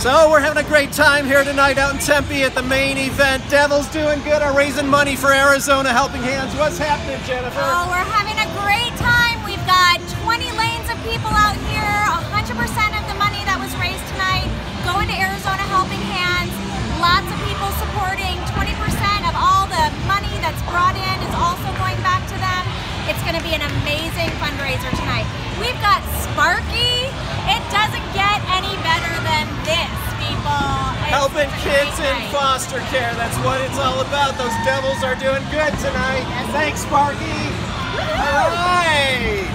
So we're having a great time here tonight out in Tempe at the main event. Devils doing good are raising money for Arizona Helping Hands. What's happening, Jennifer? Oh, we're having a great time. We've got 20 lanes of people out here. 100% of the money that was raised tonight going to Arizona Helping Hands. Lots of people supporting. 20% of all the money that's brought in is also going back to them. It's going to be an amazing fundraiser tonight. We've got Sparky. helping kids in foster care. That's what it's all about. Those devils are doing good tonight. Thanks, Sparky. All right.